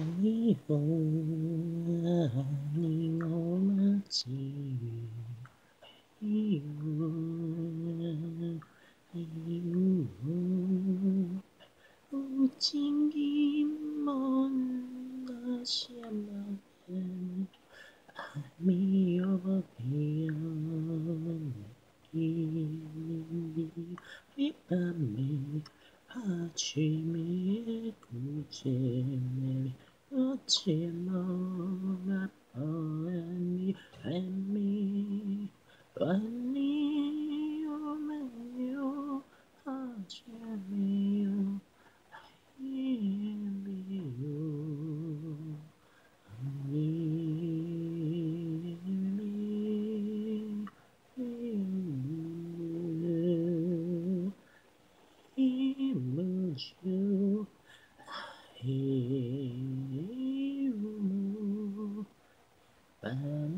이번이 오마지 이유 이유 우징긴 먼 아시아만은 아미여 비어이 윗밤에 Chino Napani Emi Bani Omeo Hachemio Himio Ami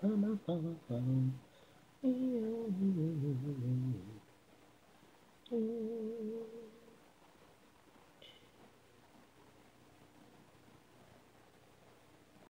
ba, ba, ba,